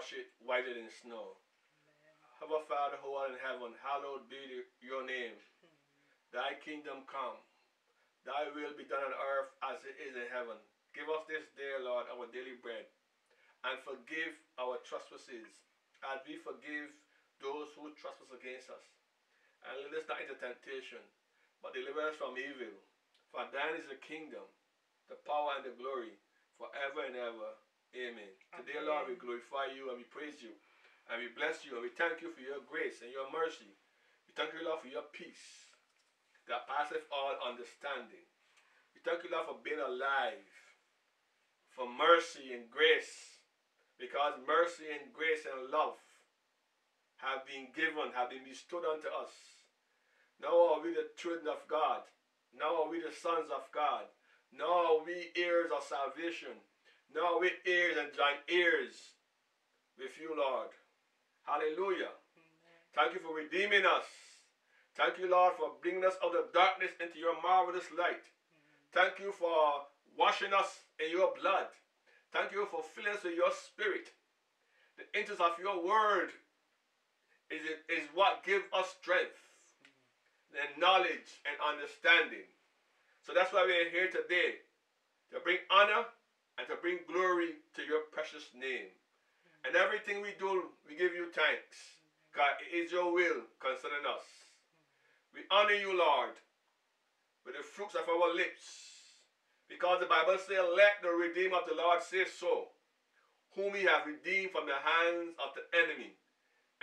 wash it whiter than snow. Our Father who art in heaven, hallowed be your name. Thy kingdom come. Thy will be done on earth as it is in heaven. Give us this day, Lord, our daily bread. And forgive our trespasses as we forgive those who trespass against us. And lead us not into temptation, but deliver us from evil. For thine is the kingdom, the power, and the glory, forever and ever. Amen. Today, Lord, we glorify you and we praise you. And we bless you and we thank you for your grace and your mercy. We thank you, Lord, for your peace that passeth all understanding. We thank you, Lord, for being alive, for mercy and grace, because mercy and grace and love have been given, have been bestowed unto us. Now are we the children of God. Now are we the sons of God. Now are we heirs of salvation. Now we heirs and joint ears with you, Lord. Hallelujah. Amen. Thank you for redeeming us. Thank you, Lord, for bringing us out of darkness into your marvelous light. Amen. Thank you for washing us in your blood. Thank you for filling us with your spirit. The interest of your word is, is what gives us strength and knowledge and understanding. So that's why we're here today to bring honor and to bring glory to your precious name. And everything we do, we give you thanks. God, it is your will concerning us. We honor you, Lord, with the fruits of our lips. Because the Bible says, let the redeemer of the Lord say so, whom he has redeemed from the hands of the enemy.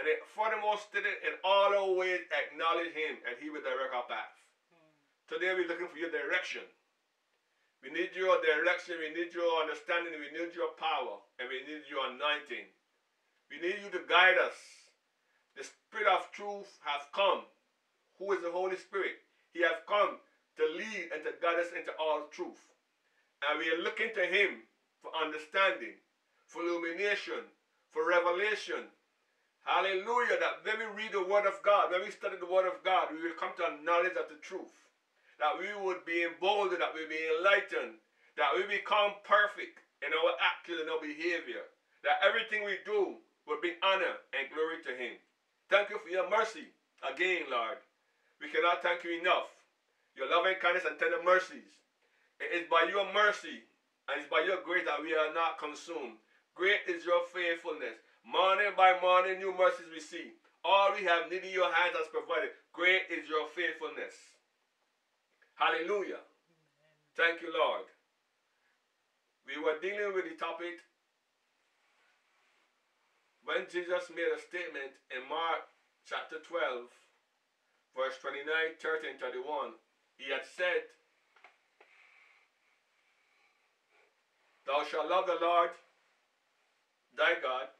And it furthermore stated, in all our ways acknowledge him, and he will direct our path. Today we're looking for your direction. We need your direction, we need your understanding, we need your power, and we need your anointing. We need you to guide us. The Spirit of truth has come, who is the Holy Spirit. He has come to lead and to guide us into all truth. And we are looking to Him for understanding, for illumination, for revelation. Hallelujah. That when we read the Word of God, when we study the Word of God, we will come to a knowledge of the truth that we would be emboldened, that we be enlightened, that we become perfect in our action and our behavior, that everything we do will bring honor and glory to Him. Thank you for your mercy again, Lord. We cannot thank you enough. Your loving kindness and tender mercies. It is by your mercy and it's by your grace that we are not consumed. Great is your faithfulness. Morning by morning, new mercies we see. All we have needed your hands has provided. Great is your faithfulness. Hallelujah. Thank you, Lord. We were dealing with the topic when Jesus made a statement in Mark chapter 12, verse 29, 30, and 31. He had said, Thou shalt love the Lord thy God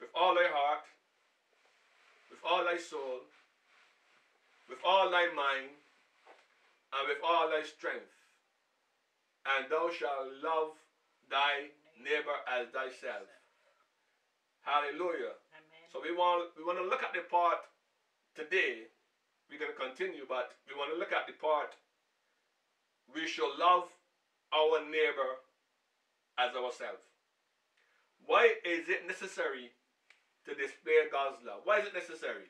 with all thy heart, with all thy soul, with all thy mind, and with all thy strength. And thou shalt love thy neighbor as thyself. Hallelujah. Amen. So we want we want to look at the part today. We're going to continue, but we want to look at the part we shall love our neighbor as ourselves. Why is it necessary to display God's love? Why is it necessary?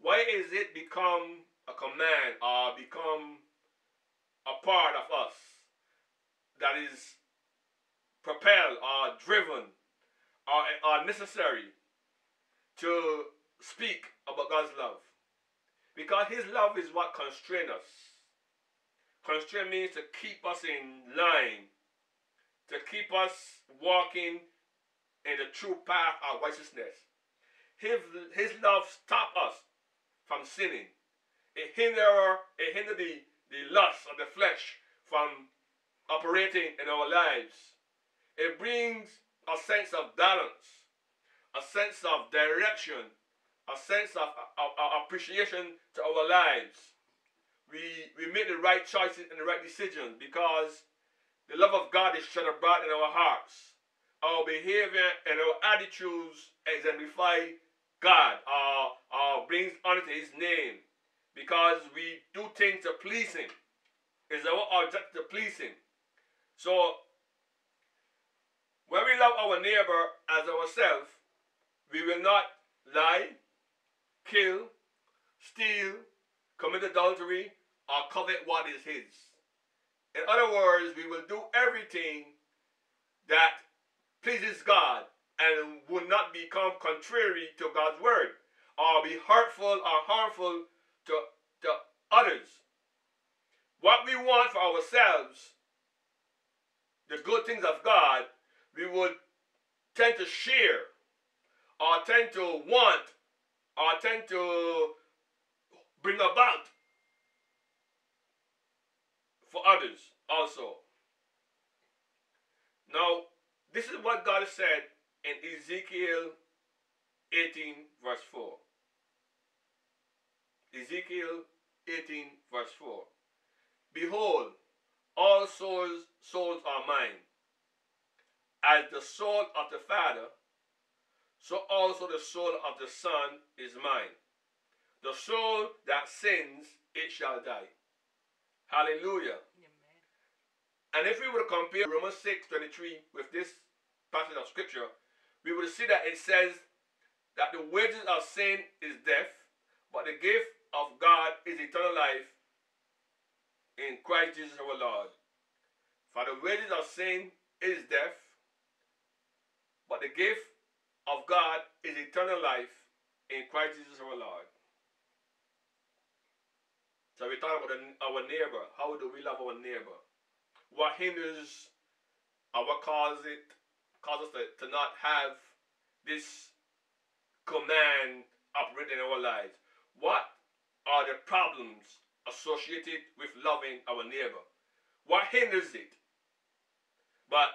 Why is it become a command or become a part of us that is propelled or driven or are necessary to speak about God's love. Because his love is what constrains us. Constrain means to keep us in line, to keep us walking in the true path of righteousness. His, his love stops us from sinning. It hinder, it hinder the the lust of the flesh from operating in our lives. It brings a sense of balance, a sense of direction, a sense of, of, of appreciation to our lives. We, we make the right choices and the right decisions because the love of God is shed abroad in our hearts. Our behavior and our attitudes exemplify God or, or brings honor to his name because we do things to please Him. It's our objective to please Him. So When we love our neighbor as ourselves, we will not lie, kill, steal, commit adultery, or covet what is his. In other words, we will do everything that pleases God and will not become contrary to God's word or be hurtful or harmful to, to others. What we want for ourselves, the good things of God, we would tend to share or tend to want or tend to bring about for others also. Now, this is what God said in Ezekiel 18, verse 4. Ezekiel 18, verse 4. Behold, all souls, souls are mine. As the soul of the Father, so also the soul of the Son is mine. The soul that sins, it shall die. Hallelujah. Amen. And if we were to compare Romans 6 23 with this passage of scripture, we would see that it says that the wages of sin is death, but the gift of God is eternal life in Christ Jesus our Lord. For the wages of sin is death, but the gift of God is eternal life in Christ Jesus our Lord. So we talk about our neighbor. How do we love our neighbor? What hinders or what causes it causes us to, to not have this command operating in our lives? What are the problems associated with loving our neighbor? What hinders it? But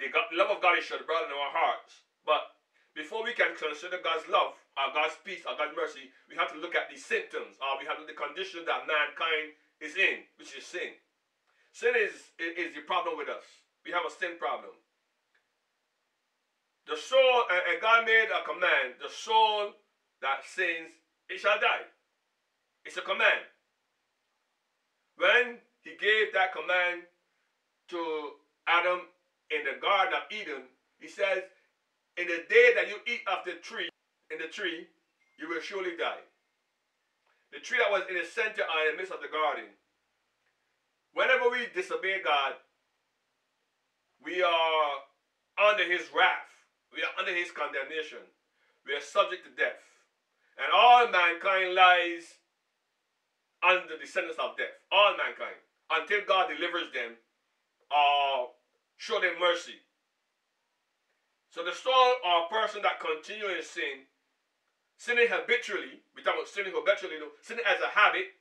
the love of God is shed abroad in our hearts. But before we can consider God's love, or God's peace, or God's mercy, we have to look at the symptoms, or we have the condition that mankind is in, which is sin. Sin is, is, the problem with us. We have a sin problem. The soul, and God made a command, the soul that sins, it shall die. It's a command. When he gave that command to Adam in the Garden of Eden, he says, In the day that you eat of the tree, in the tree, you will surely die. The tree that was in the center in the midst of the garden. Whenever we disobey God, we are under his wrath. We are under his condemnation. We are subject to death. And all mankind lies under the sentence of death. All mankind. Until God delivers them or show them mercy. So the soul or person that continue in sin, sinning habitually, we talk about sinning habitually, no, sinning as a habit,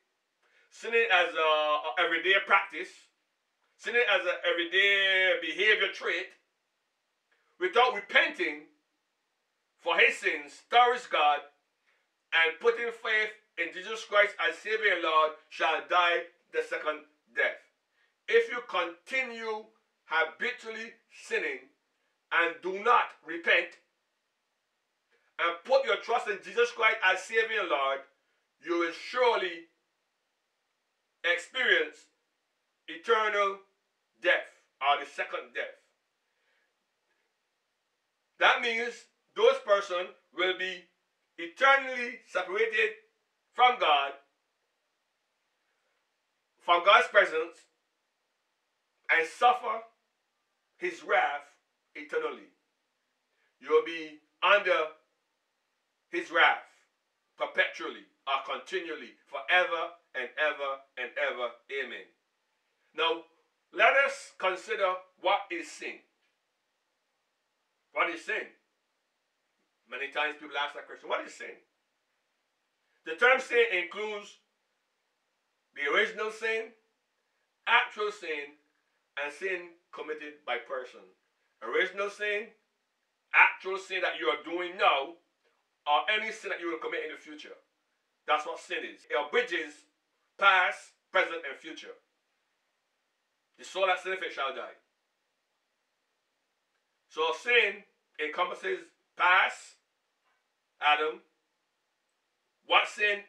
sinning as a, a everyday practice, sinning as an everyday behavior trait, without repenting for his sins towards God and putting faith in Jesus Christ as Savior and Lord shall die the second death. If you continue habitually sinning and do not repent and put your trust in Jesus Christ as Savior and Lord, you will surely experience eternal death or the second death. That means those person will be eternally separated from God, from God's presence, and suffer his wrath eternally. You'll be under his wrath perpetually or continually, forever and ever and ever. Amen. Now, let us consider what is sin. What is sin? Many times people ask that question what is sin? The term sin includes the original sin, actual sin, and sin committed by person. Original sin, actual sin that you are doing now, or any sin that you will commit in the future. That's what sin is. It bridges past, present, and future. The soul that sinneth shall die. So sin encompasses past, Adam, what sin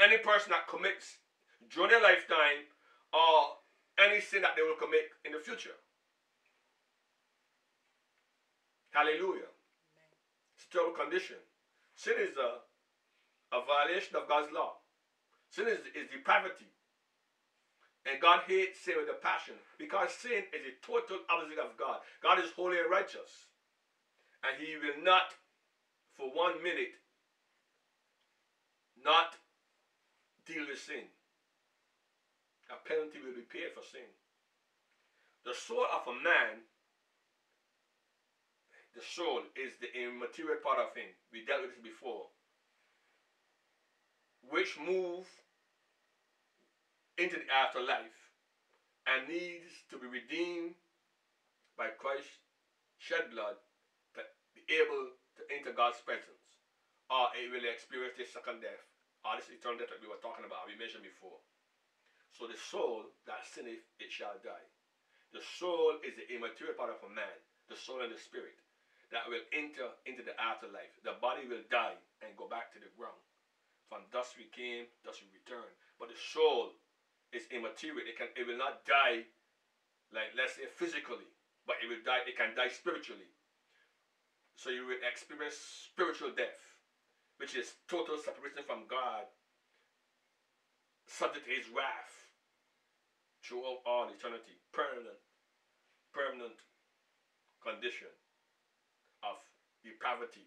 any person that commits during their lifetime or any sin that they will commit in the future. Hallelujah. It's a terrible condition. Sin is a, a violation of God's law. Sin is, is depravity. And God hates sin with a passion because sin is a total opposite of God. God is holy and righteous. And he will not, for one minute, not deal with sin. A penalty will be paid for sin. The soul of a man, the soul is the immaterial part of him. We dealt with this before. Which move into the afterlife and needs to be redeemed by Christ's shed blood to be able to enter God's presence or it will experience this second death or this eternal death that we were talking about, we mentioned before. So the soul that sinneth, it shall die. The soul is the immaterial part of a man, the soul and the spirit that will enter into the afterlife. The body will die and go back to the ground. From dust we came, dust we return. But the soul is immaterial. It can it will not die like let's say physically, but it will die, it can die spiritually. So you will experience spiritual death, which is total separation from God, subject to his wrath throughout all eternity. Permanent, permanent condition of depravity,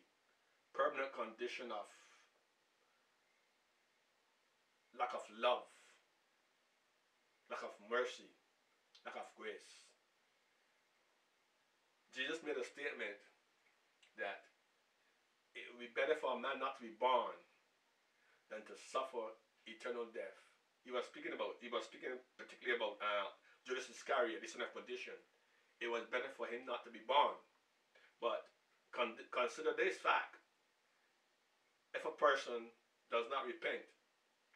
permanent condition of lack of love lack of mercy, lack of grace. Jesus made a statement that it would be better for a man not to be born than to suffer eternal death. He was speaking about, he was speaking particularly about uh, Judas Iscariot, the son of perdition. It was better for him not to be born. But con consider this fact. If a person does not repent,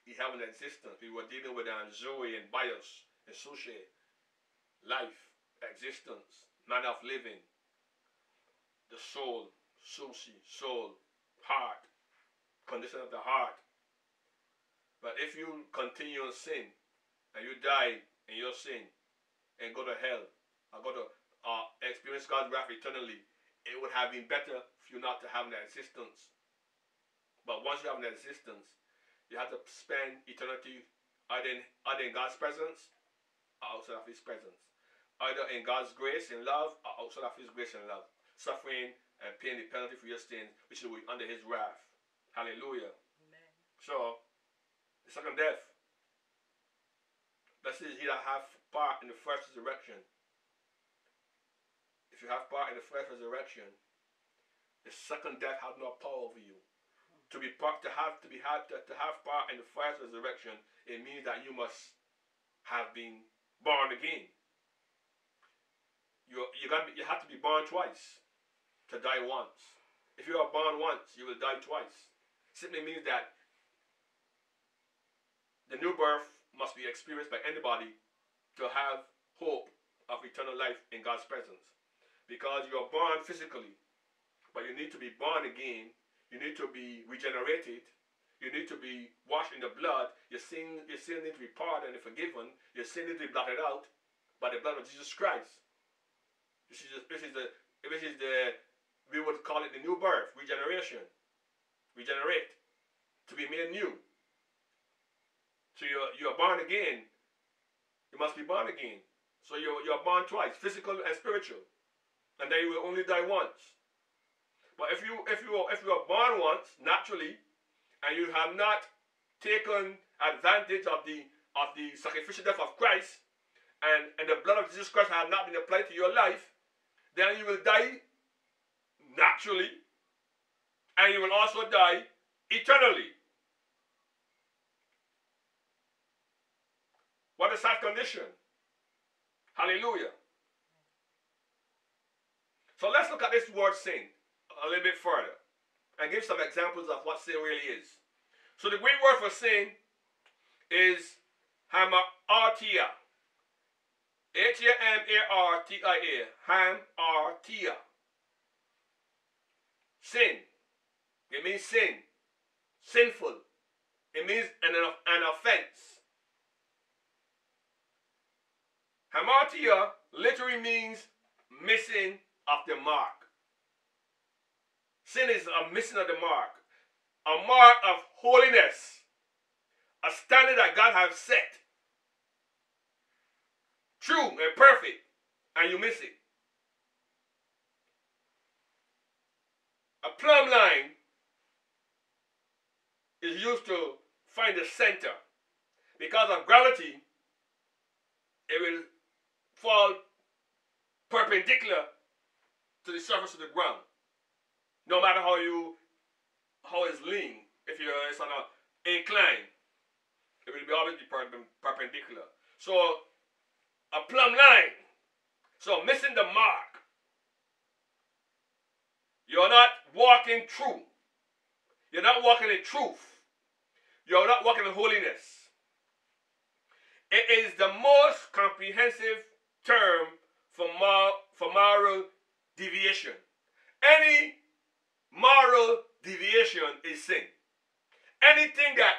he have an existence. We were dealing with um, Zoe and bios, associate, life, existence, manner of living, the soul, psuche, soul, heart, condition of the heart. But if you continue in sin and you die in your sin and go to hell or go to uh, experience God's wrath eternally, it would have been better for you not to have an existence. But once you have an existence, you have to spend eternity either in, either in God's presence or outside of His presence. Either in God's grace and love or outside of His grace and love. Suffering and paying the penalty for your sins, which will be under His wrath. Hallelujah. Amen. So, the second death. Blessed is he that have part in the first resurrection. If you have part in the first resurrection, the second death has no power over you to be part to have to be had to, to have part in the first resurrection, it means that you must have been born again. You you got you have to be born twice to die once. If you are born once, you will die twice. Simply means that the new birth must be experienced by anybody to have hope of eternal life in God's presence. Because you are born physically, but you need to be born again you need to be regenerated. You need to be washed in the blood. Your sin, your sin need to be pardoned and forgiven. Your sin need to be blotted out by the blood of Jesus Christ. This is, this is the this is the we would call it the new birth, regeneration. Regenerate. To be made new. So you're you're born again. You must be born again. So you're you're born twice, physical and spiritual. And then you will only die once. But if you if you are, if you are born once naturally, and you have not taken advantage of the of the sacrificial death of Christ, and and the blood of Jesus Christ has not been applied to your life, then you will die naturally, and you will also die eternally. What is that condition? Hallelujah. So let's look at this word sin a little bit further and give some examples of what sin really is. So the Greek word for sin is hamartia. H-A-M-A-R-T-I-A. Hamartia. Sin. It means sin. Sinful. It means an, an offense. Hamartia literally means missing of the mark. Sin is a missing of the mark, a mark of holiness, a standard that God has set. True and perfect, and you miss it. A plumb line is used to find the center. Because of gravity, it will fall perpendicular to the surface of the ground. No matter how you how it's lean, if you're it's on an incline, it will be always be perpendicular. So a plumb line. So missing the mark. You're not walking true. You're not walking in truth. You're not walking in holiness. It is the most comprehensive term for, mar- for moral deviation. Any moral deviation is sin. Anything that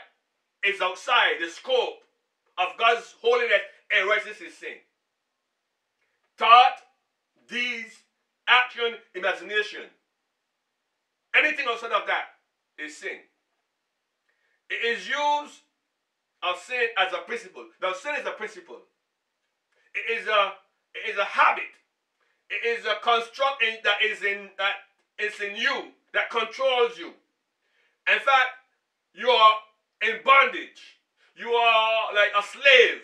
is outside the scope of God's holiness and righteousness is sin. Thought, deeds, action, imagination. Anything outside of that is sin. It is used of sin as a principle. Now, sin is a principle. It is a it is a habit. It is a construct in, that is in that is in you that controls you. In fact, you are in bondage. You are like a slave.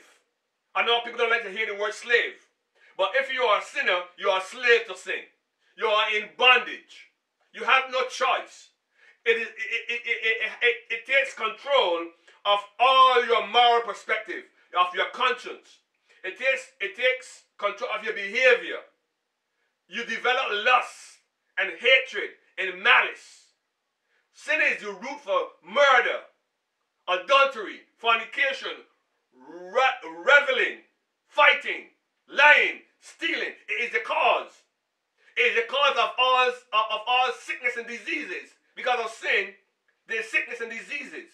I know people don't like to hear the word slave, but if you are a sinner, you are a slave to sin. You are in bondage. You have no choice. It, is, it, it, it, it, it takes control of all your moral perspective, of your conscience. It takes, it takes control of your behavior. You develop lust and hatred and malice. Sin is the root for murder, adultery, fornication, re- reveling, fighting, lying, stealing. It is the cause. Is the cause of all, uh, of all sickness and diseases. Because of sin, there's sickness and diseases.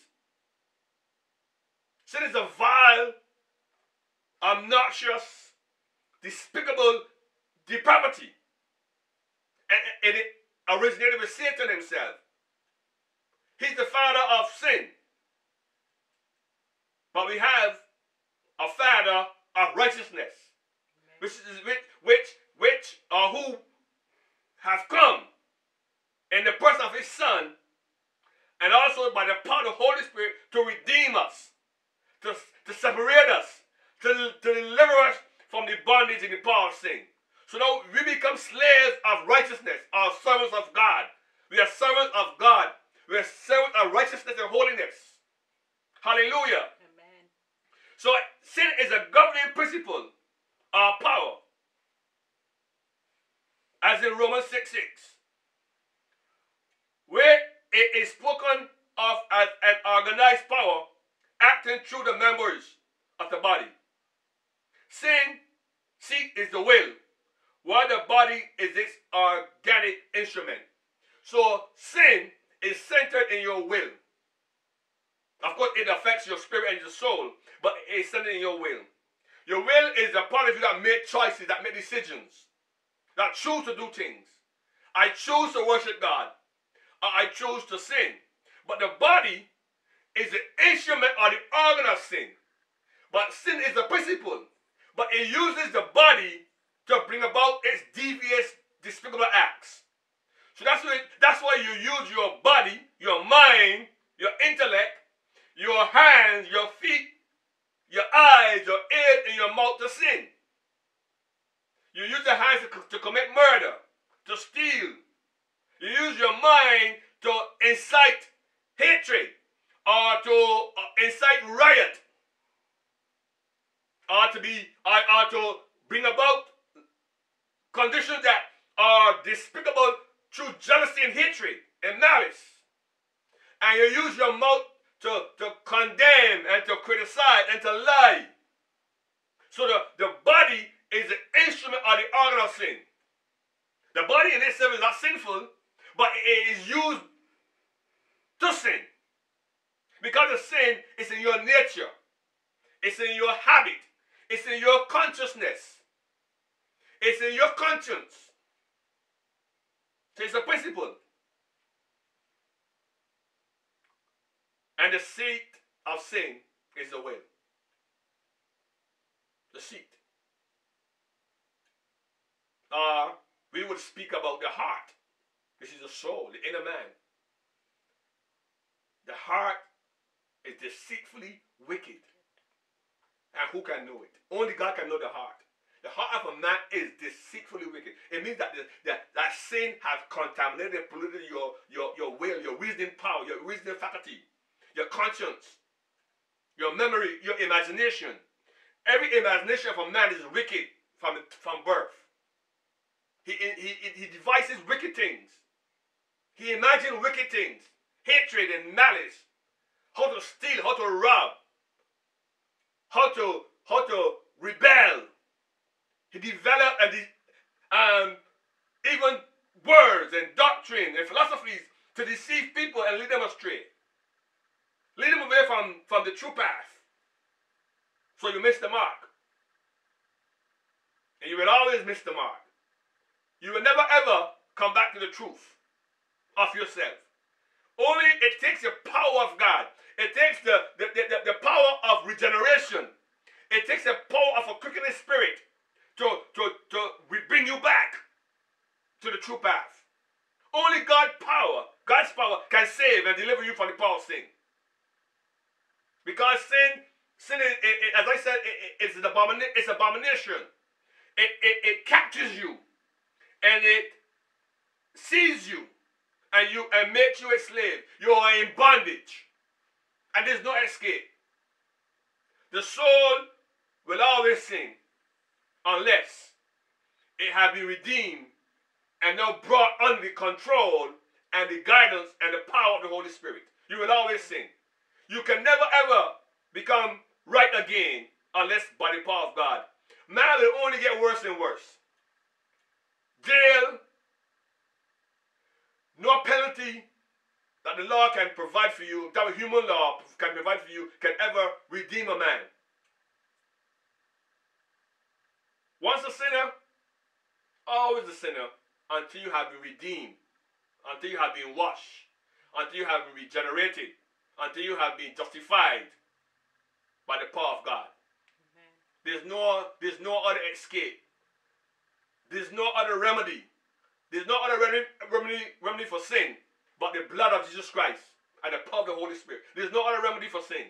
Sin is a vile, obnoxious, despicable depravity. And, it originated with Satan himself. He's the father of sin. But we have a father of righteousness, which is which which which or who have come in the person of his son, and also by the power of the Holy Spirit to redeem us, to, to separate us, to, to deliver us from the bondage and the power of sin. So now we become slaves of righteousness, or servants of God. We are servants of God. We are servants of righteousness and holiness. Hallelujah. Amen. So sin is a governing principle of power. As in Romans 6 6. Where it is spoken of as an organized power acting through the members of the body. Sin, seat is the will, while the body is its organic instrument. So sin is centered in your will. Of course, it affects your spirit and your soul, but it's centered in your will. Your will is the part of you that make choices, that make decisions, that choose to do things. I choose to worship God. Uh, I choose to sin. But the body is the instrument or the organ of sin. But sin is the principle. But it uses the body to bring about its devious, despicable acts. So that's why, that's why you use your body, your mind, your intellect, your hands, your feet, your eyes, your ears, and your mouth to sin. You use the hands to, to commit murder, to steal. You use your mind to incite hatred or to uh, incite riot or to be or, or to bring about conditions that are despicable through jealousy and hatred and malice. And you use your mouth to, to condemn and to criticize and to lie. So the, the body is the instrument or the organ of sin. The body in itself is not sinful, but it is used to sin. Because the sin is in your nature, it's in your habit, it's in your consciousness, it's in your conscience. So it's a principle. And the seat of sin is the will. The seat. Uh, we would speak about the heart. This is the soul, the inner man. The heart is deceitfully wicked. And who can know it? Only God can know the heart. The heart of a man is deceitfully wicked. It means that the, that, that sin has contaminated, polluted your, your, your will, your reasoning power, your reasoning faculty, your conscience, your memory, your imagination. Every imagination of a man is wicked from, from birth. He, he, he devises wicked things. He imagines wicked things, hatred and malice, how to steal, how to rob, how to how to rebel. He developed and um, even words and doctrine and philosophies to deceive people and lead them astray. Lead them away from, from the true path. So you miss the mark. And you will always miss the mark. You will never ever come back to the truth of yourself. Only it takes the power of God. It takes the, the, the, the power of regeneration. It takes the power of a quickening spirit to, to, to bring you back to the true path. Only God's power, God's power can save and deliver you from the power of sin. Because sin, sin is, as I said, it, it's, an abomination. It, it, it captures you and it sees you and you and makes you a slave. You are in bondage. And there's no escape. The soul will always sin unless it has been redeemed and now brought under the control and the guidance and the power of the Holy Spirit. You will always sin. You can never ever become right again unless by the power of God. Man will only get worse and worse. Jail, no penalty that the law can provide for you, that human law can provide for you, can ever redeem a man. Once a sinner, always a sinner until you have been redeemed, until you have been washed, until you have been regenerated, until you have been justified by the power of God. Amen. There's no, there's no other escape. There's no other remedy. There's no other remedy, remedy, remedy for sin but the blood of Jesus Christ and the power of the Holy Spirit. There's no other remedy for sin.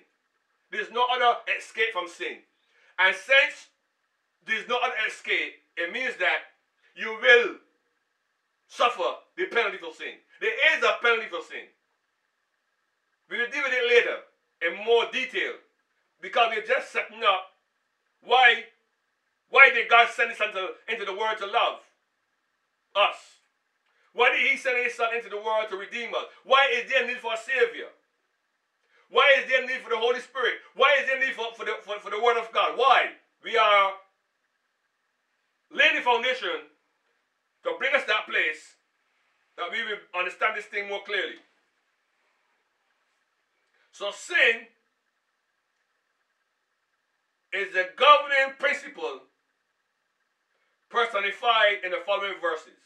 There's no other escape from sin. And since there's no other escape, it means that you will suffer the penalty for sin. There is a penalty for sin. We will deal with it later in more detail because we're just setting up why why did God send his son into the world to love us? Why did he send his son into the world to redeem us? Why is there need for a savior? Why is there need for the Holy Spirit? Why is there need for, for, the, for, for the word of God? Why? We are laying the foundation to bring us that place that we will understand this thing more clearly. So sin is the governing principle personified in the following verses.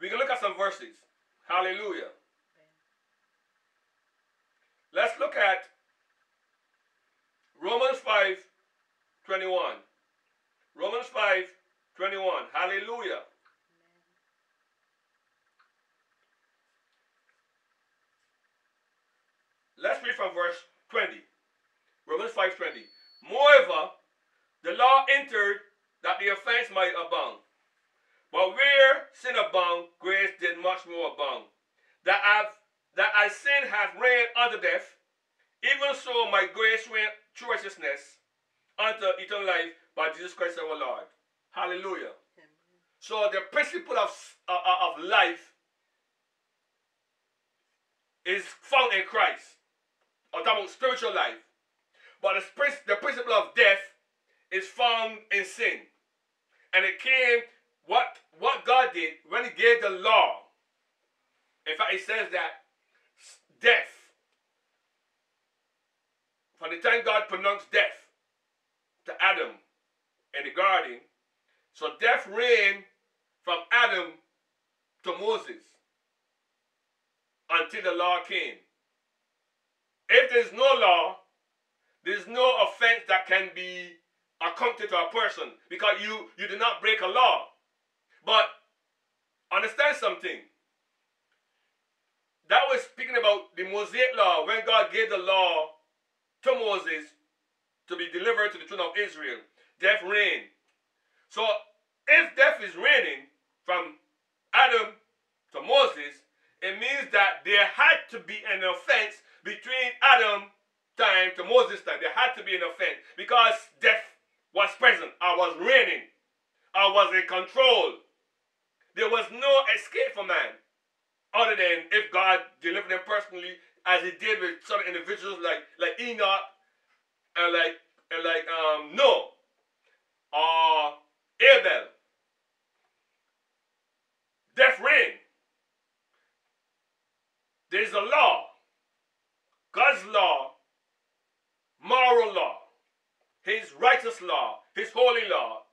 We can look at some verses. Hallelujah. Let's look at Romans 5 21. Romans 5 21. Hallelujah. Let's read from verse 20. Romans 5 20. Moreover, the law entered that the offense might abound. But where sin abound, grace did much more abound. That I've that as sin hath reigned unto death, even so my grace reigned true righteousness unto eternal life by Jesus Christ our Lord. Hallelujah. Amen. So the principle of, uh, uh, of life is found in Christ. I'm talking about spiritual life. But the, the principle of death is found in sin. And it came, what, what God did when he gave the law. In fact, it says that death, from the time God pronounced death, to Adam in the garden. So death reigned from Adam to Moses until the law came. if there's no law, there's no offense that can be accounted to a person because you you did not break a law. But understand something. That was speaking about the Mosaic law when God gave the law to Moses to be delivered to the children of Israel. Death reigned. So if death is reigning from Adam to Moses, it means that there had to be an offense between Adam time to Moses time. There had to be an offense because death was present. I was reigning. I was in control. There was no escape for man other than if God delivered them personally as he did with some individuals like like Enoch and like and like um Noah or Abel. Death reigned. There's a law. God's law, moral law, his righteous law, his holy law.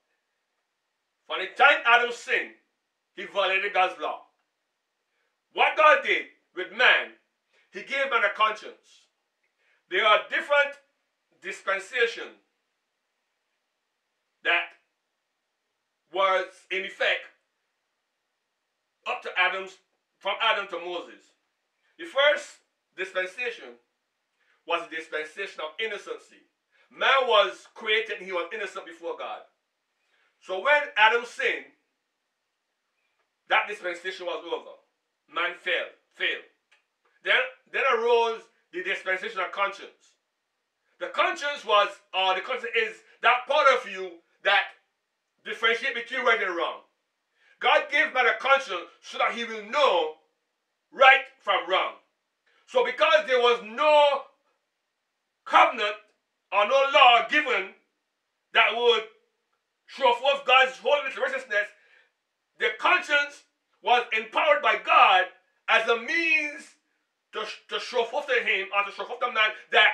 From the time Adam sinned, he violated God's law. What God did with man, he gave man a conscience. There are different dispensations that was in effect up to Adam's from Adam to Moses. The first dispensation was the dispensation of innocency. Man was created he was innocent before God. So when Adam sinned, that dispensation was over. Man failed, failed. Then, then arose the dispensation of conscience. The conscience was, or the conscience is that part of you that differentiate between right and wrong. God gave man a conscience so that he will know right from wrong. So because there was no covenant or no law given that would show forth God's holiness and righteousness, the conscience was empowered by God as a means to, to show forth to him or to show forth to man that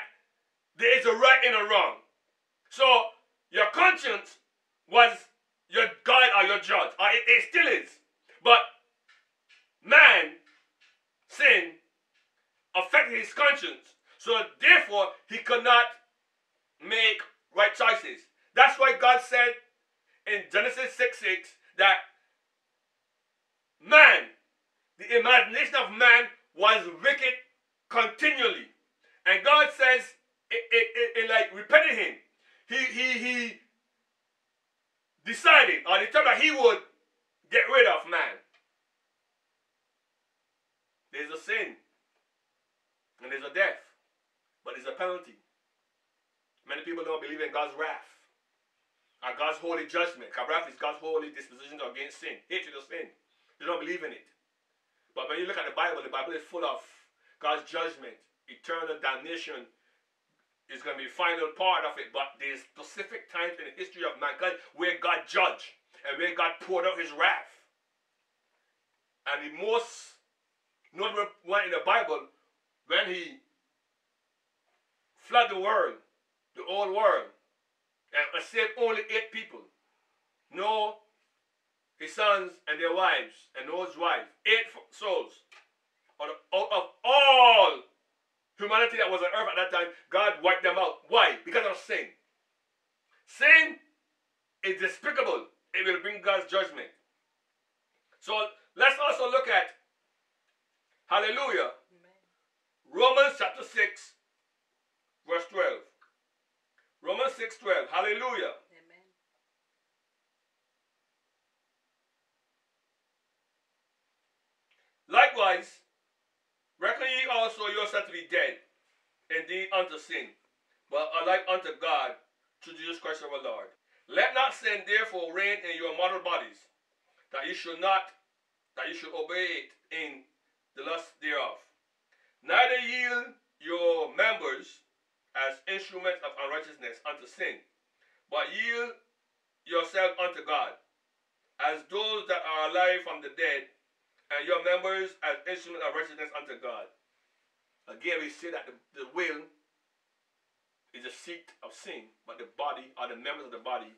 there is a right and a wrong. So your conscience was your guide or your judge, or it, it still is. But man, sin, affected his conscience. So therefore, he could not make right choices. That's why God said in Genesis 6 6 that man, the imagination of man was wicked continually. And God says, it, it, it, it like repented him. He, he, he decided or determined that he would get rid of man. There's a sin and there's a death, but there's a penalty. Many people don't believe in God's wrath or God's holy judgment. God's wrath is God's holy disposition against sin, hatred of sin. They don't believe in it. But when you look at the Bible, the Bible is full of God's judgment, eternal damnation is going to be final part of it. But there's specific times in the history of mankind where God judged and where God poured out his wrath. And the most notable one in the Bible, when he flooded the world, the old world, and saved only eight people. Noah his sons and their wives and Noah's wives, eight souls. Out of all humanity that was on earth at that time, God wiped them out. Why? Because of sin. Sin is despicable. It will bring God's judgment. So let's also look at, hallelujah, Romans chapter 6, verse 12. Romans 6, 12. Hallelujah. Likewise, reckon ye also yourself to be dead, indeed unto sin, but alive unto God through Jesus Christ our Lord. Let not sin therefore reign in your mortal bodies, that you should not, that you should obey it in the lust thereof. Neither yield your members as instruments of unrighteousness unto sin, but yield yourself unto God, as those that are alive from the dead, and your members as instruments of righteousness unto God. Again, we see that the, the will is the seat of sin, but the body or the members of the body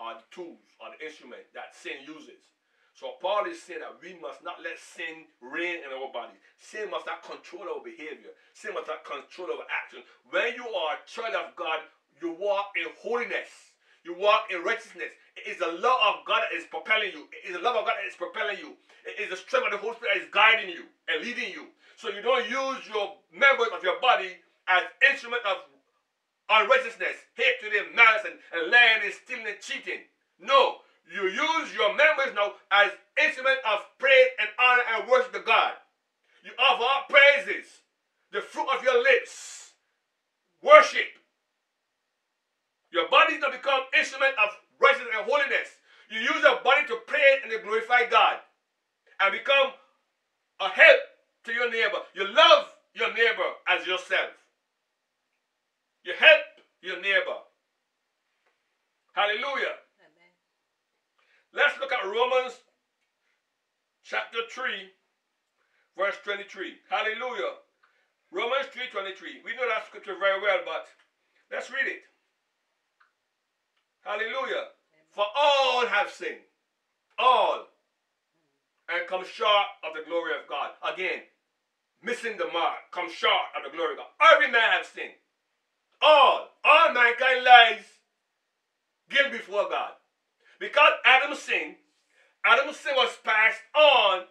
are the tools or the instrument that sin uses. So Paul is saying that we must not let sin reign in our body. Sin must not control our behavior. Sin must not control our action. When you are a child of God, you walk in holiness. You walk in righteousness. It is the love of God that is propelling you. It is the love of God that is propelling you. It is the strength of the Holy Spirit that is guiding you and leading you. So you don't use your members of your body as instrument of unrighteousness, hatred and malice and, and lying and stealing and cheating. No, you use your members now as instrument of praise and honor and worship to God. You offer up praises, the fruit of your lips, worship. Your body to become instrument of righteousness and holiness. You use your body to praise and to glorify God and become a help to your neighbor. You love your neighbor as yourself. You help your neighbor. Hallelujah. Let's look at Romans chapter 3, verse 23. Hallelujah. Romans 3 23. We know that scripture very well, but let's read it. Hallelujah. Amen. For all have sinned. All. And come short of the glory of God. Again, missing the mark. Come short of the glory of God. Every man have sinned. All. All mankind lies guilt before God. Because Adam sinned, Adam's sin was passed on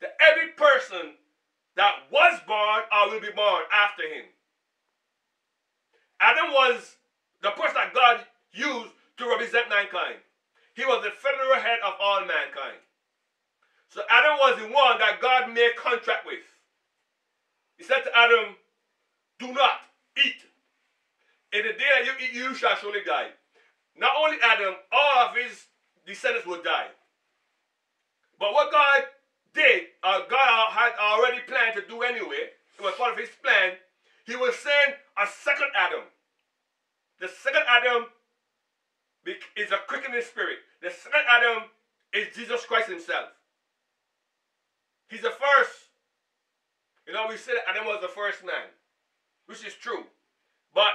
to every person that was born or will be born after him. Adam was the person that God used to represent mankind. He was the federal head of all mankind. So Adam was the one that God made contract with. He said to Adam, Do not eat. In the day that you eat, you shall surely die. Not only Adam, all of his descendants will die. But what God did, uh, God had already planned to do anyway, it was part of his plan, he will send a second Adam. The second Adam is a quickening spirit. The second Adam is Jesus Christ himself. He's the first. You know, we said Adam was the first man, which is true. But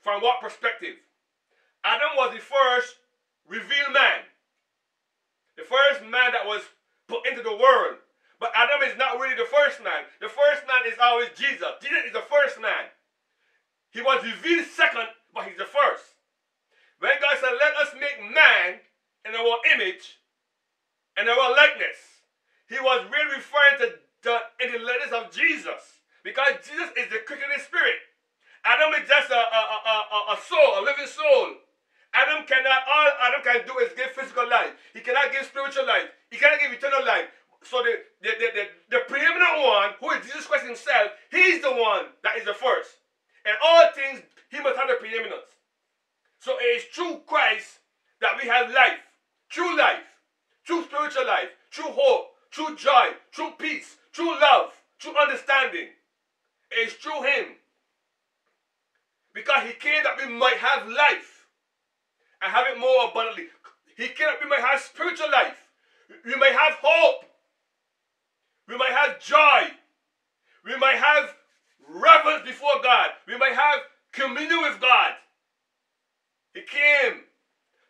from what perspective? Adam was the first revealed man. The first man that was put into the world. But Adam is not really the first man. The first man is always Jesus. Jesus is the first man. He was revealed second, but he's the first. When God said, let us make man in our image and our likeness, he was really referring to the, in the letters of Jesus. Because Jesus is the quickening spirit. Adam is just a, a, a, a, soul, a living soul. Adam cannot, all Adam can do is give physical life. He cannot give spiritual life. He cannot give eternal life. So the, the, the, the, the preeminent one, who is Jesus Christ himself, he's the one that is the first. And all things, he must have the preeminence. So it is through Christ that we have life. True life. True spiritual life. True hope. True joy. True peace. True love. True understanding. It is through him because he came that we might have life and have it more abundantly. He came that we might have spiritual life. We might have hope. We might have joy. We might have reverence before God. We might have communion with God. He came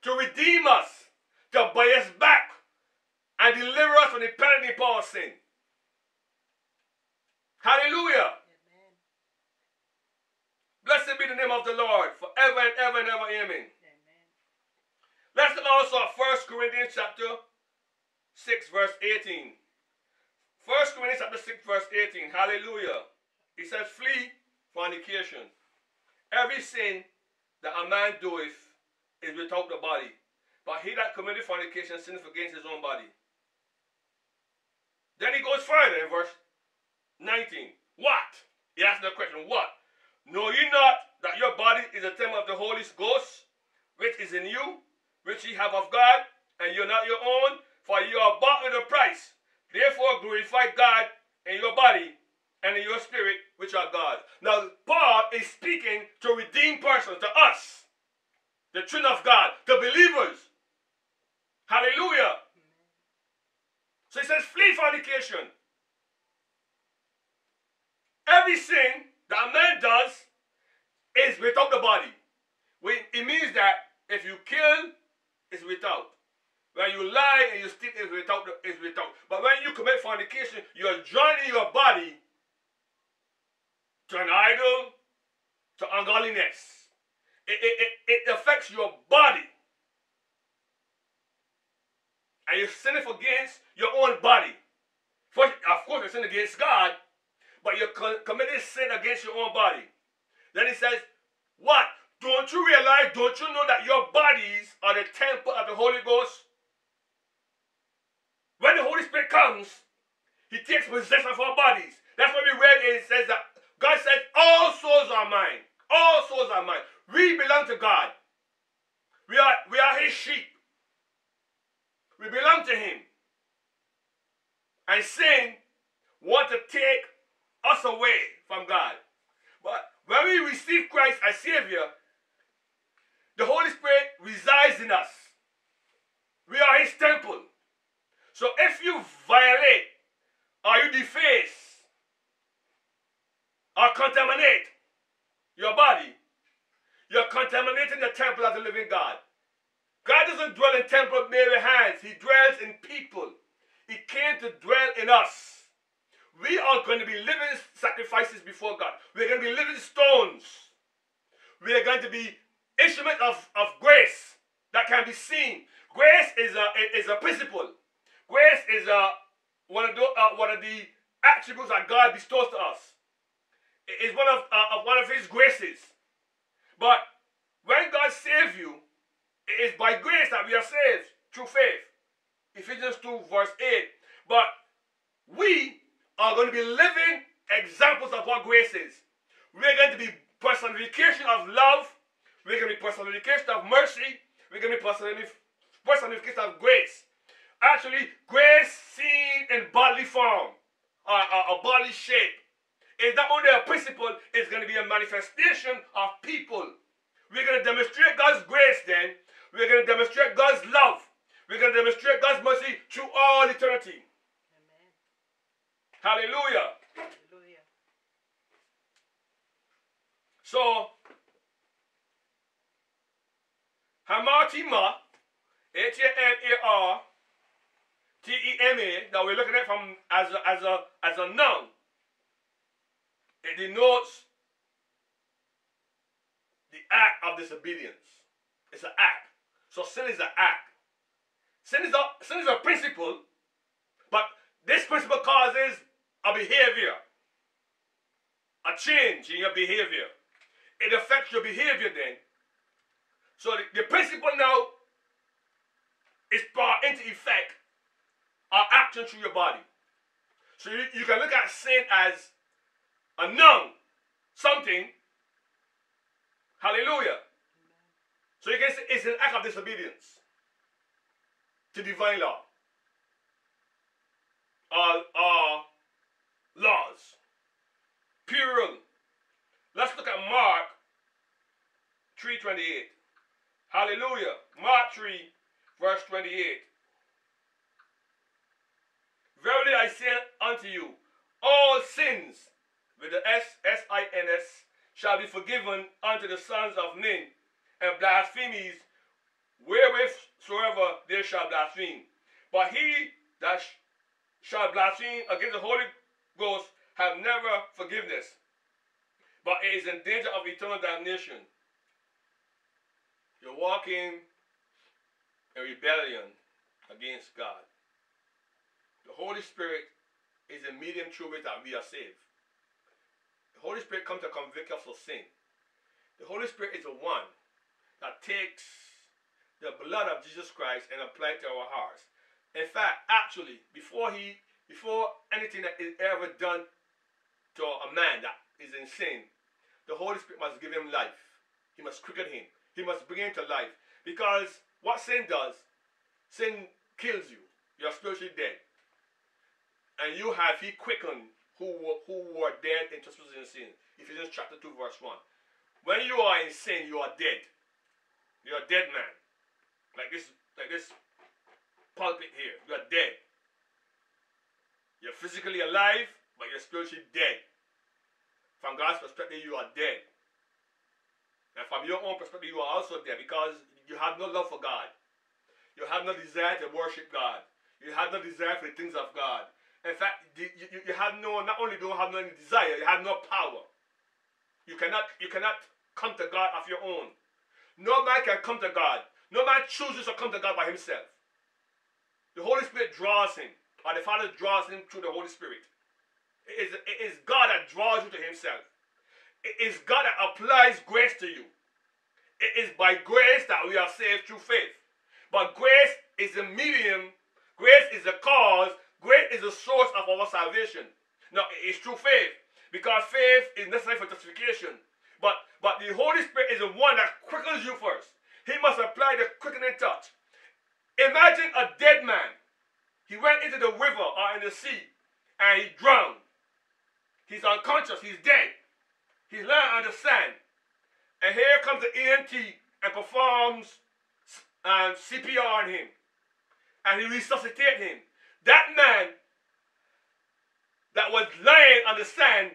to redeem us, to buy us back, and deliver us from the penalty of our sin. Hallelujah. Blessed be the name of the Lord forever and ever and ever. Amen. Amen. Let's look also at 1 Corinthians chapter 6 verse 18. 1 Corinthians chapter 6 verse 18. Hallelujah. He says, flee fornication. Every sin that a man doeth is without the body. But he that committeth fornication sinneth against his own body. Then he goes further in verse 19. What? He asks the question, what? Know ye not that your body is a temple of the Holy Ghost, which is in you, which ye have of God, and you're not your own, for you are bought with a price. Therefore glorify God in your body and in your spirit, which are God. Now, Paul is speaking to redeemed persons, to us, the children of God, the believers. Hallelujah. So he says, flee fornication. Every sin that a man does is without the body. it means that if you kill, it's without. When you lie and you steal it's without is without. But when you commit fornication, you're joining your body to an idol, to ungodliness. It, it, it, it affects your body. And you're sinning against your own body. First, of course, you're sinning against God, but you're committing sin against your own body. Then he says, What? Don't you realize, don't you know that your bodies are the temple of the Holy Ghost? When the Holy Spirit comes, He takes possession of our bodies. That's what we read. It says that God said, All souls are mine. All souls are mine. We belong to God. We are, we are His sheep. We belong to Him. And sin want to take us away from God. But when we receive Christ as Savior, the Holy Spirit resides in us. We are His temple. So if you violate or you deface or contaminate your body, you're contaminating the temple of the living God. God doesn't dwell in temple made hands. He dwells in people. He came to dwell in us. We are going to be living sacrifices before God. We're going to be living stones. We are going to be instrument of, of grace that can be seen. Grace is a, is a principle. Grace is a, one, of the, uh, one of the attributes that God bestows to us. Is one of, uh, of one of his graces. But when God saves you, it is by grace that we are saved through faith. Ephesians 2 verse 8. But we are going to be living examples of what grace is. We're going to be personification of love we're going to be personification of mercy. We're going to be personification of grace. Actually, grace seen in bodily form, or, a bodily shape, is not only a principle, it's going to be a manifestation of people. We're going to demonstrate God's grace then. We're going to demonstrate God's love. We're going to demonstrate God's mercy through all eternity. Amen. Hallelujah. Hallelujah. So, Hamartema, H-A-M-A-R-T-E-M-A, that we're looking at from as a, as a, as a noun. It denotes the act of disobedience. It's an act. So sin is an act. Sin is a, sin is a principle, but this principle causes a behavior, a change in your behavior. It affects your behavior then so the, the principle now is brought into effect or action through your body. So you, you can look at sin as a noun, something. Hallelujah. So you can say it's an act of disobedience to divine law. Or, or laws. Pure. Let's look at Mark 328. Hallelujah. Mark 3, verse 28. Verily I say unto you, all sins, with the S, S-I-N-S, shall be forgiven unto the sons of men, and blasphemies wherewith soever they shall blaspheme. But he that sh shall blaspheme against the Holy Ghost have never forgiveness, but is in danger of eternal damnation. You're walking in rebellion against God. The Holy Spirit is a medium through which that we are saved. The Holy Spirit comes to convict us of sin. The Holy Spirit is the one that takes the blood of Jesus Christ and applies it to our hearts. In fact, actually, before he, before anything that is ever done to a man that is in sin, the Holy Spirit must give him life. He must quicken him. He must bring him to life. Because what sin does, sin kills you. You're spiritually dead. And you have he quickened who were, who were dead in trespasses and sin. Ephesians chapter 2, verse 1. When you are in sin, you are dead. You're a dead man. Like this, like this pulpit here. You are dead. You're physically alive, but you're spiritually dead. From God's perspective, you are dead. And from your own perspective, you are also dead because you have no love for God. You have no desire to worship God. You have no desire for the things of God. In fact, you, you, have no, not only don't have no desire, you have no power. You cannot, you cannot come to God of your own. No man can come to God. No man chooses to come to God by himself. The Holy Spirit draws him, or the Father draws him through the Holy Spirit. It is, it is God that draws you to himself. It is God that applies grace to you. It is by grace that we are saved through faith. But grace is the medium, grace is the cause, grace is the source of our salvation. Now, it's true faith, because faith is necessary for justification. But but the Holy Spirit is the one that quickens you first. He must apply the quickening touch. Imagine a dead man. He went into the river or in the sea and he drowned. He's unconscious. He's dead. He's lying on the sand. And here comes the EMT and performs um, CPR on him. And he resuscitates him. That man that was lying on the sand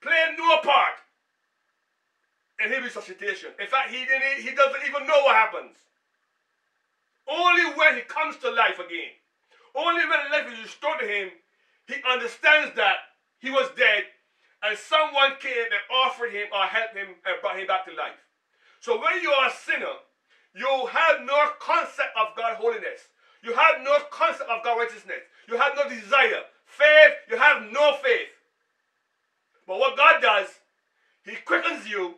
played no part in his resuscitation. In fact, he didn't he doesn't even know what happens. Only when he comes to life again, only when life is restored to him, he understands that he was dead and someone came and offered him or helped him and brought him back to life. So when you are a sinner, you have no concept of God's holiness. You have no concept of God's righteousness. You have no desire. Faith, you have no faith. But what God does, He quickens you,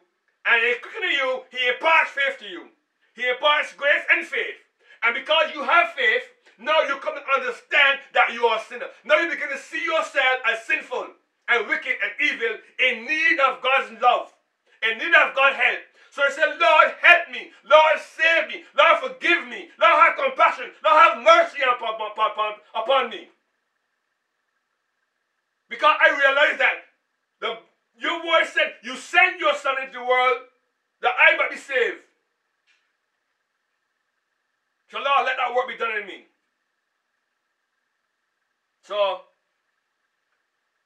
and in quickening you, He imparts faith to you. He imparts grace and faith. And because you have faith, now you come to understand that you are a sinner. Now you begin to see yourself as sinful and wicked and evil in need of God's love, in need of God's help. So he said, Lord, help me. Lord, save me. Lord, forgive me. Lord, have compassion. Lord, have mercy upon, upon, upon me. Because I realize that the, your word said, You sent your son into the world that I might be saved. So, Lord, let that work be done in me. So,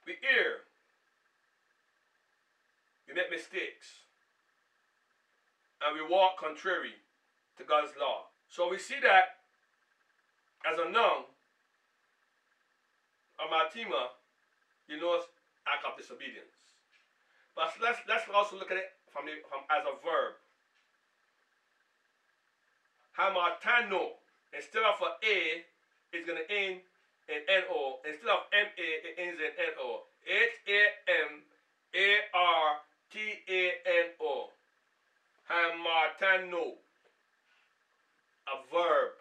we err. We make mistakes. And we walk contrary to God's law. So we see that as a noun, hamartema, you know, act of disobedience. But let's let's also look at it from the from as a verb. Hamartano, instead of a a, is gonna end in N-O. Instead of M-A, it ends in N-O. H-A-M-A-R-T-A-N-O. A verb.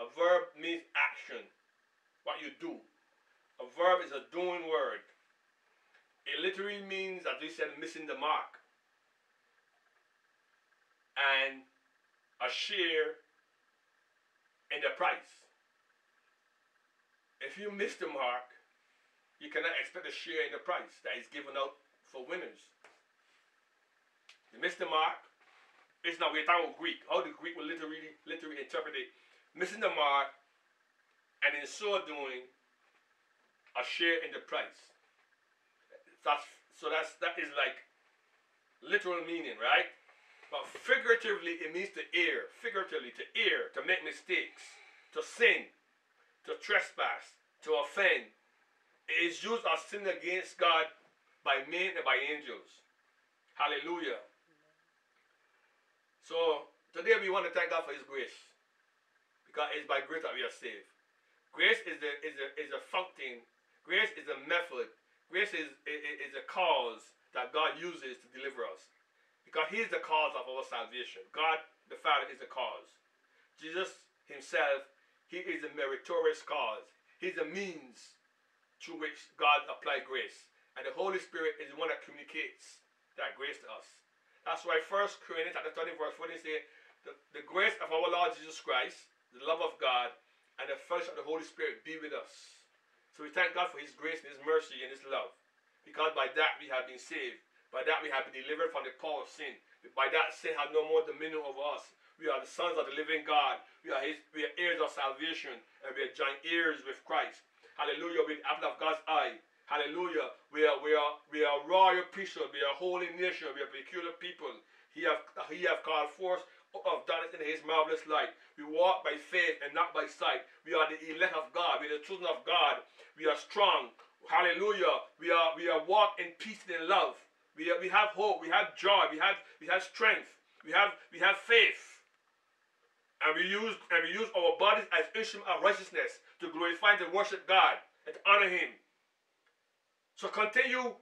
A verb means action. What you do. A verb is a doing word. It literally means, as we said, missing the mark. And a share in the price. If you miss the mark, you cannot expect a share in the price that is given out for winners. You miss the mark. It's not we're talking Greek. How the Greek will literally literally interpret it. Missing the mark, and in so doing, a share in the price. That's so that's that is like literal meaning, right? But figuratively, it means to err. Figuratively, to err, to make mistakes, to sin, to trespass, to offend. It is used as sin against God by men and by angels. Hallelujah. So today we want to thank God for His grace. Because it's by grace that we are saved. Grace is the is a is a function. Grace is a method. Grace is, is, is a cause that God uses to deliver us. Because He is the cause of our salvation. God the Father is the cause. Jesus Himself he is a meritorious cause. He's a means through which God applied grace. And the Holy Spirit is the one that communicates that grace to us. That's why First Corinthians chapter 30 verse 40 say, the, the grace of our Lord Jesus Christ, the love of God, and the fellowship of the Holy Spirit be with us. So we thank God for his grace and his mercy and his love. Because by that we have been saved. By that we have been delivered from the power of sin. By that sin has no more dominion over us. We are the sons of the living God. We are his we are heirs of salvation and we are joint heirs with Christ. Hallelujah. With the apple of God's eye. Hallelujah. We are we are we are royal priesthood. We are holy nation. We are peculiar people. He have he have called forth of darkness in his marvelous light. We walk by faith and not by sight. We are the elect of God. We are the children of God. We are strong. Hallelujah. We are we are walk in peace and in love. We, are, we have hope. We have joy. We have we have strength. We have we have faith. And we use and we use our bodies as instruments of righteousness to glorify and to worship God and to honor Him. So continue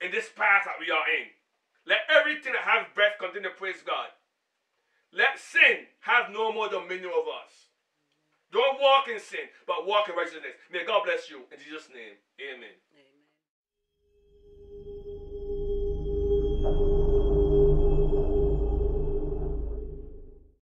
in this path that we are in. Let everything that has breath continue to praise God. Let sin have no more dominion over us. Don't walk in sin, but walk in righteousness. May God bless you. In Jesus' name, amen.